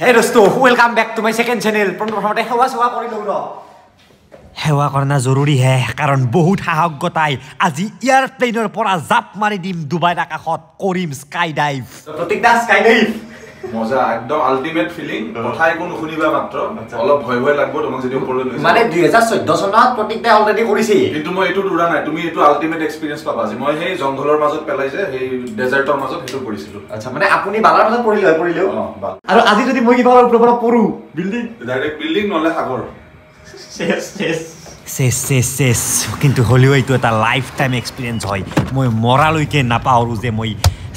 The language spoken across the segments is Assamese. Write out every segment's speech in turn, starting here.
হে দোস্ত welcome back to my second channel প্ৰথমতে সেৱা চেৱা কৰি লওঁ ৰ। সেৱা কৰা জৰুৰী হে কাৰণ বহুত সাহসতাই আজি এয়াৰপ্লেনৰ পৰা জাপ মাৰি দিম ডুবাইৰ আকাশত কৰিম স্কাই ডাইভ স্কাই ডাইভ মজা একদম আল্টিমেট ফিলিং কথা একো নুশুনিবা মাত্ৰ। অলপ ভয় ভয় লাগিব তোমাক যদি ওপৰলৈ লৈ মানে যাওঁ। দুহেজাৰ চৈধ্য চনত প্ৰতীক দাই অলৰেডি কৰিছে। কিন্তু মই এইটো উৰা নাই তুমি এইটো আল্টিমেট এক্সপিৰিয়েঞ্চ পাবা। আজি মই সেই জংঘলৰ মাজত পেলাই যে সেই ডেজাৰ্টৰ মাজত সেইটো কৰিছিলো। আচ্ছা মানে আপুনি বালাৰ মাজত পৰিলে হয় পৰিলেও বাল। আৰু আজি যদি মই কিবা ওপৰৰ পৰা পৰো বিল্ডিং ডাইৰেক্ট বিল্ডিং নহ'লে সাগৰ। চেছ চেছ চেছ কিন্তু হ'লেও এইটো এটা লাইফ টাইম এক্সপিৰিয়েঞ্চ হয়। মই মৰালৈকে নাপাহৰোঁ যে মই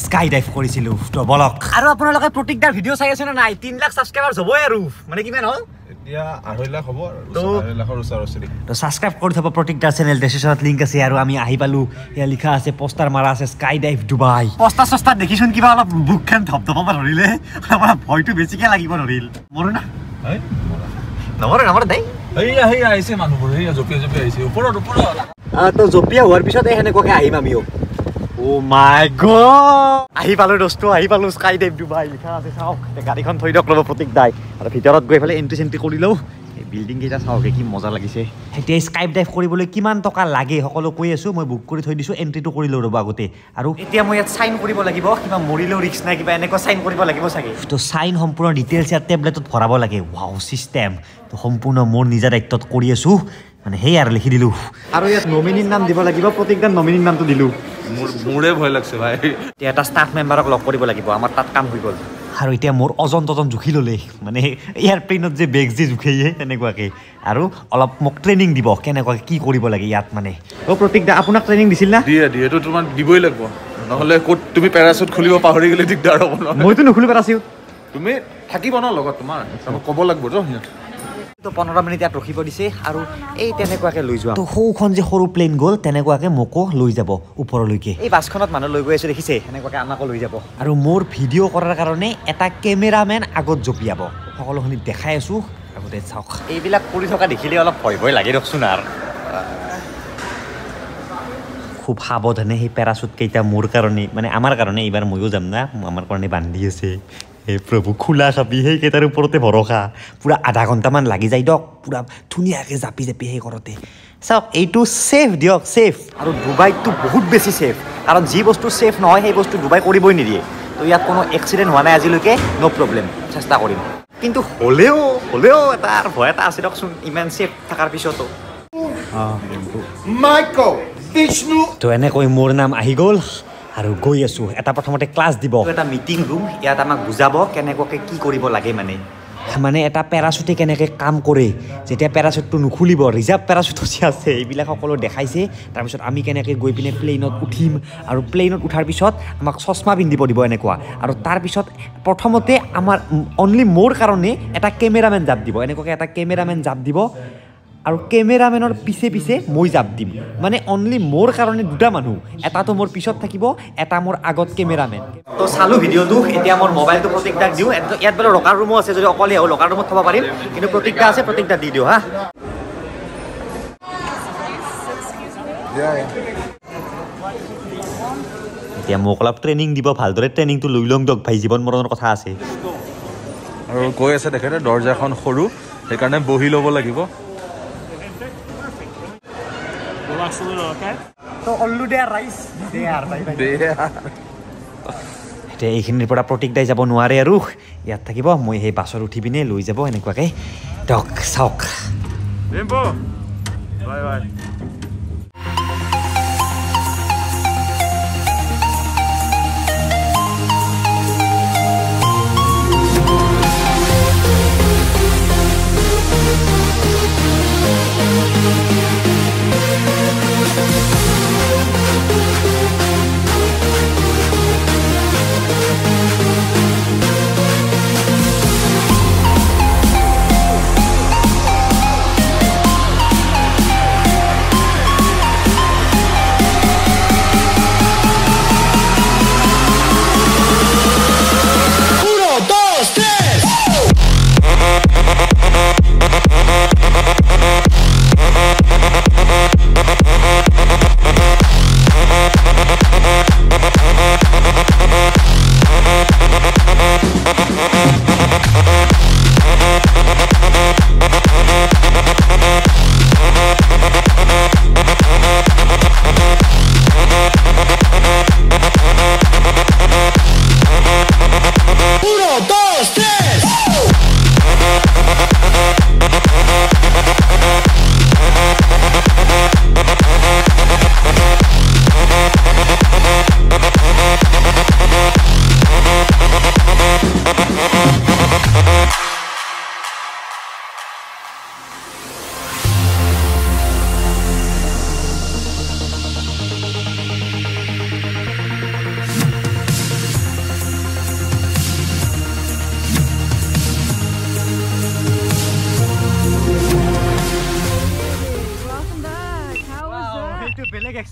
স্কাই ডাইভ কৰিছিলোঁ তো বলক। আৰু আপোনালোকে প্ৰতীকদাৰ ভিডিঅ' চাই আছে নে নাই? তিন লাখ ছাবস্ক্ৰাইবাৰ হ'বই আৰু। মানে কিমান হ'ল? এতিয়া আঢ়ৈ লাখ হ'ব আৰু। তো- আঢ়ৈ লাখৰ ওচৰ ওচৰি তো ছাবস্ক্ৰাইব কৰি থ'ব প্ৰতীকদাৰ চেনেল ডেচিশ্যনত লিংক আছে আৰু আমি আহি পালোঁ। সেয়া লিখা আছে পোষ্টাৰ মাৰা আছে স্কাই ডাইভ ডুবাই পোষ্টাৰ চষ্টাৰ দেখিছোন কিবা অলপ বুকখন ধপধপাব ধৰিলে। আপোনাৰ ভয়টো বেছিকৈ লাগিব ধৰিল। মোৰ না? নমৰে নমৰে দেই। সেয়া সেয়া আহিছে মানুহবোৰ। সেয়া জঁপিয়াই জঁপিয়াই আহিছে। ওপৰত ওপৰত। তো জঁপিয়া হোৱাৰ পিছত এই সেনেকুৱাকে আহিম আমিও। অ' মাই গড আহি পালোঁ দোস্ত আহি পালোঁ স্কাই ডাইভ ডুবাই লিখা আছে চাওক গাড়ীখন থৈ দিয়ক ৰ'ব প্ৰতীক দাই। আৰু ভিতৰত গৈ পেলাই এণ্ট্ৰি চেণ্ট্ৰি কৰি লওঁ। এই বিল্ডিং কেইটা চাওক কি মজা লাগিছে। এতিয়া স্কাই ডাইভ কৰিবলৈ কিমান টকা লাগে সকলো কৈ আছোঁ মই বুক কৰি থৈ দিছোঁ এণ্ট্ৰিটো কৰি লওঁ ৰ'ব আগতে। আৰু এতিয়া মই ইয়াত চাইন কৰিব লাগিব কিবা মৰিলেও ৰিক্স নাই কিবা এনেকুৱা চাইন কৰিব লাগিব চাগে। তো চাইন সম্পূৰ্ণ ডিটেইলছ ইয়াত টেবলেটত ভৰাব লাগে। ৱাও ছিষ্টেম তো সম্পূৰ্ণ মোৰ নিজা দায়িত্বত কৰি আছোঁ। মানে সেই আৰু লিখি দিলোঁ। আৰু ইয়াত নমিনীৰ নাম দিব লাগিব প্ৰত্যেকজন নমিনীৰ নামটো দিলোঁ। মোৰ মোৰে ভয় লাগছে ভাই। এতিয়া এটা ষ্টাফ মেম্বাৰক লগ কৰিব লাগিব আমাৰ তাত কাম হৈ গ'ল। আৰু এতিয়া মোৰ ওজন তজন জুখি ল'লে মানে এয়াৰপ্লেইনত যে বেগ যে জুখেয়ে তেনেকুৱাকৈ আৰু অলপ মোক ট্ৰেইনিং দিব কেনেকুৱাকৈ কি কৰিব লাগে ইয়াত মানে। অ' প্ৰতীক দা আপোনাক ট্ৰেইনিং দিছিল না? দিয়ে দিয়ে এইটো তোমাক দিবই লাগিব। নহ'লে ক'ত তুমি পেৰাচুট খুলিব পাহৰি গ'লে দিগদাৰ হ'ব মইতো নুখুলি পেলাইছোঁ তুমি থাকিব ন লগত তোমাৰ। ক'ব লাগিব তো সিহঁত তো পোন্ধৰ মিনিট ইয়াত ৰখিব দিছে আৰু এই তেনেকুৱাকৈ লৈ যোৱা। তো সৌখন যে সৰু প্লেইন গ'ল তেনেকুৱাকৈ মোকো লৈ যাব ওপৰলৈকে। এই বাছখনত মানুহ লৈ গৈ আছোঁ দেখিছে? সেনেকুৱাকৈ আমাকো লৈ যাব। আৰু মোৰ ভিডিঅ' কৰাৰ কাৰণে এটা কেমেৰামেন আগত জঁপিয়াব। সকলোখিনি দেখাই আছোঁ আগতে চাওক। এইবিলাক কৰি থকা দেখিলে অলপ ভয় ভয় লাগে দিয়কচোন আৰু। খুব সাৱধানে সেই পেৰাচুট কেইটা মোৰ কাৰণে মানে আমাৰ কাৰণে এইবাৰ ময়ো যাম না আমাৰ কাৰণে বান্ধি আছে। হে প্ৰভু খোলা চাপি সেইকেইটাৰ ওপৰতে ভৰসা। পূৰা আধা ঘণ্টামান লাগি যায় দিয়ক পূৰা ধুনীয়াকৈ জাপি জাপি সেই কৰোঁতে চাওক এইটো ছেফ দিয়ক ছেফ আৰু ডুবাইতটো বহুত বেছি ছেফ কাৰণ যি বস্তু ছেফ নহয় সেই বস্তু ডুবাই কৰিবই নিদিয়ে। তো ইয়াত কোনো এক্সিডেণ্ট হোৱা নাই আজিলৈকে ন' প্ৰব্লেম চেষ্টা কৰিম। কিন্তু হ'লেও হ'লেও এটা ভয় এটা আছে দিয়কচোন ইমান ছেফ থকাৰ পিছতো। Michael Vishnu তো এনেকৈ মোৰ নাম আহি গ'ল। আৰু গৈ আছোঁ। এটা প্ৰথমতে ক্লাছ দিব। এটা মিটিং ৰুম ইয়াত আমাক বুজাব কেনেকুৱাকৈ কি কৰিব লাগে মানে। মানে এটা পেৰাচুটে কেনেকৈ কাম কৰে যেতিয়া পেৰাচুটটো নুখুলিব ৰিজাৰ্ভ পেৰাচুট যে আছে এইবিলাক সকলো দেখাইছে। তাৰপিছত আমি কেনেকৈ গৈ পিনে প্লেইনত উঠিম আৰু প্লেইনত উঠাৰ পিছত আমাক চশমা পিন্ধিব দিব এনেকুৱা। আৰু তাৰপিছত প্ৰথমতে আমাৰ অনলি মোৰ কাৰণে এটা কেমেৰামেন জাপ দিব। এনেকুৱাকৈ এটা কেমেৰামেন জাপ দিব। আৰু কেমেৰামেনৰ পিছে পিছে মই জাপ দিম। মানে অনলি মোৰ কাৰণে দুটা মানুহ। এটাতো মোৰ পিছত থাকিব এটা মোৰ আগত কেমেৰামেন। তো চালোঁ ভিডিঅ'টো এতিয়া মোৰ মোবাইলটো প্ৰত্যেকটাক দিওঁ। ইয়াত- বোলে লকাৰ ৰুমো আছে যদি অকলে আহোঁ লকাৰ ৰুমত থ'ব পাৰিম। কিন্তু প্ৰত্যেকটা আছে প্ৰত্যেকটা দি দিওঁ হা। এতিয়া মোক অলপ ট্ৰেইনিং দিব ভালদৰে ট্ৰেইনিংটো লৈ ল'ম দিয়ক ভাই। জীৱন মৰণৰ কথা আছে। আৰু কৈ আছে তেখেতে দৰ্জাখন সৰু সেইকাৰণে বহি ল'ব লাগিব। এতিয়া এইখিনিৰ পৰা প্ৰতীক দাই যাব নোৱাৰে আৰু ইয়াত থাকিব মই সেই বাছত উঠি পিনে লৈ যাব এনেকুৱাকৈ তেওঁক চাওক বাই বাই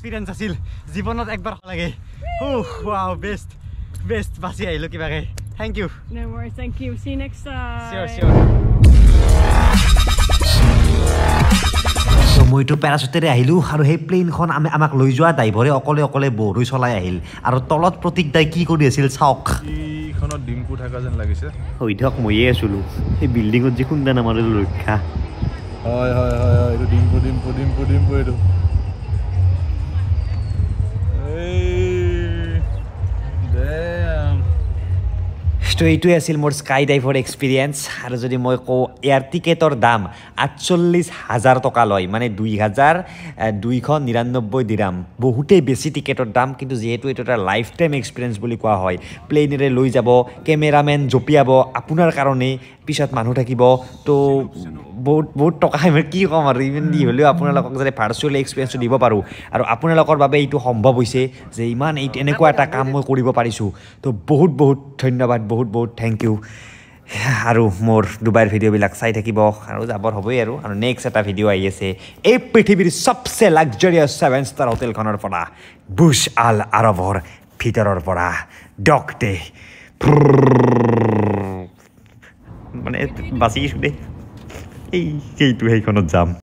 এক্সপিৰিয়েঞ্চ আছিল। জীৱনত একবাৰ লাগে। ৱাও বেষ্ট বেষ্ট বাচি আহিলোঁ কিবাকে। Thank you No worries. Thank you. See you next time. Cheers cheers ত' মইতো পেৰাচুটেৰে আহিলোঁ আৰু সেই প্লেইনখন আমি আমাক লৈ যোৱা ড্ৰাইভৰে অকলে অকলে বহৰৈ চলাই আহিল। আৰু তলত প্ৰতীক দাই কি কৰি আছিল চাওক। এইখনত ডিম্পু থকা যেন লাগিছে। হৈ দিয়ক ময়ে আছিলোঁ। সেই বিল্ডিঙত যি খুন্দা নামাৰিলোঁ ৰক্ষা। হয় হয় হয় হয় এইটো ডিম্পু ডিম্পু ডিম্পু ডিম্পু এইটো। ত' এইটোৱে আছিল মোৰ স্কাই ডাইভৰ এক্সপিৰিয়েঞ্চ আৰু যদি মই কওঁ এয়াৰ টিকেটৰ দাম আঠচল্লিছ হাজাৰ টকা লয় মানে দুই হাজাৰ দুইশ নিৰান্নব্বৈ দিৰাম বহুতেই বেছি টিকেটৰ দাম কিন্তু যিহেতু এইটো এটা লাইফ টাইম এক্সপিৰিয়েঞ্চ বুলি কোৱা হয় প্লেনেৰে লৈ যাব কেমেৰামেন জঁপিয়াব আপোনাৰ কাৰণেই পিছত মানুহ থাকিব তো বহুত বহুত টকা কি ক'ম আৰু ইমান দি হ'লেও আপোনালোকক যাতে ভাৰ্চুৱেল এক্সপিৰিয়েঞ্চটো দিব পাৰোঁ। আৰু আপোনালোকৰ বাবে এইটো সম্ভৱ হৈছে যে ইমান এই এনেকুৱা এটা কাম মই কৰিব পাৰিছোঁ। তো বহুত বহুত ধন্যবাদ বহুত বহুত থেংক ইউ আৰু মোৰ ডুবাইৰ ভিডিঅ'বিলাক চাই থাকিব। আৰু যাবৰ হ'বই আৰু। আৰু নেক্সট এটা ভিডিঅ' আহি আছে। এই পৃথিৱীৰ চবচে লাক্সাৰিয়াছ ছেভেন ষ্টাৰ হোটেলখনৰ পৰা। বুছ আল আৰবৰ ভিতৰৰ পৰা। ডকটে মানে বাচি দেই এই সেইটো সেইখনত যাম।